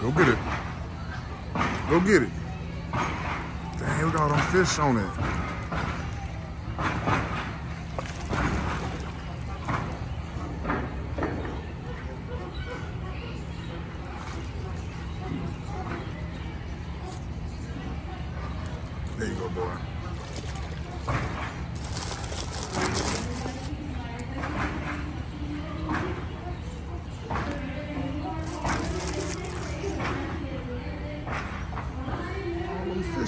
Go get it. Go get it. Dang, we got them fish on it. There you go, boy.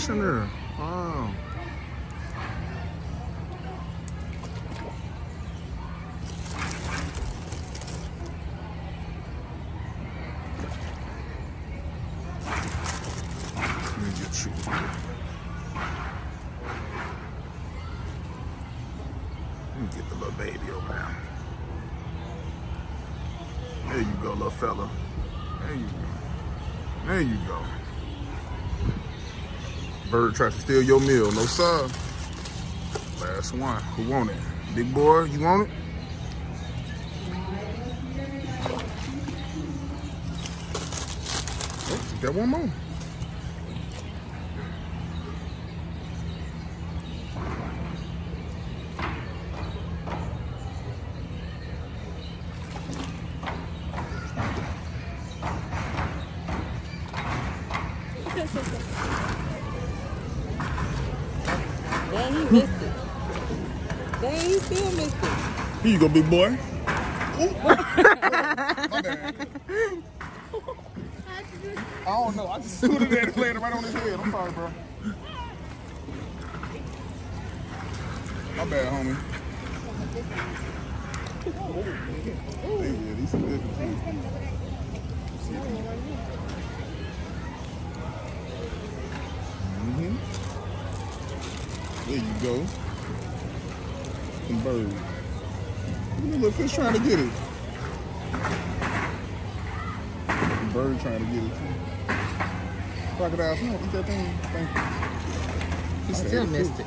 There. Wow. Get the little baby over there. There you go, little fella. There you go. There you go. Bird tries to steal your meal. No sir. Last one. Who want it? Big boy, you want it? Oh, got one more. Dang, he missed it. Dang, he still missed it. Here you go, big boy. Ooh. My bad. I don't know. I just threw it in there and landed right on his head. I'm sorry, bro. My bad, homie. Hey, yeah, these some good too. Mm-hmm. There you go. Some birds. Look at the little fish trying to get it. Some bird trying to get it too. Crocodile, come on, eat that thing. Thank you. He oh, still missed it.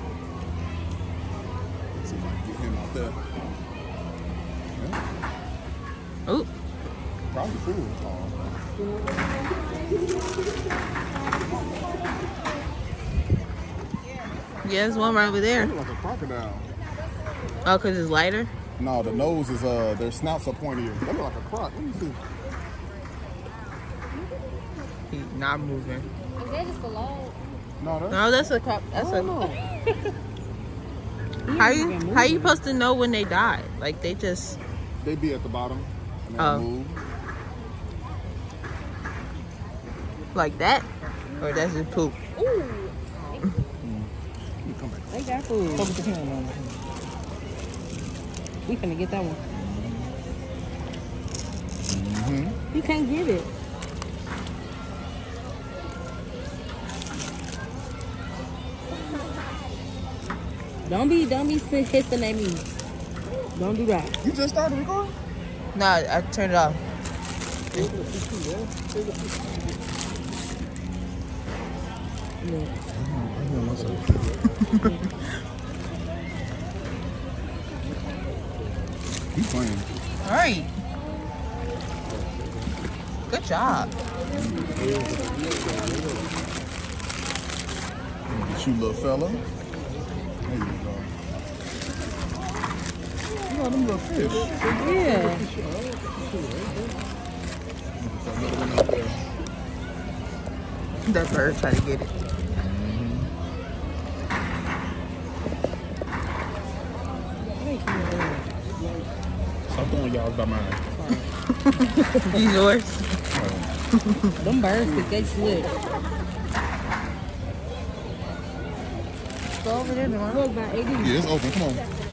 Let's see if I can get him out there. Yeah, Oop. probably full. Oh, Yeah, there's one right over there. look like a crocodile. Oh, because it's lighter? No, the nose is uh, their snouts are pointier. They look like a croc. Let me see. He's not moving. Is that just a log? No, that's No, that's a croc. That's I a. don't know. How you how you supposed to know when they die? Like they just They be at the bottom and they Oh. move. like that, or that's just poop. Ooh. Let me come back. They got food. Focus the camera on. We finna get that one. Mm-hmm. You can't get it. Don't be, don't be si- hissing at me. Don't do that. You just started recording? No, I turned it off. Look. You playing? All right. Good job. Get you little fella. There you go. Look at them little fish. Yeah. That bird try to get it. Stop throwing y'all by mine. These yours? Them birds think they slick. Go over there, Devon. Look, by 80. Yeah, it's open. Come on.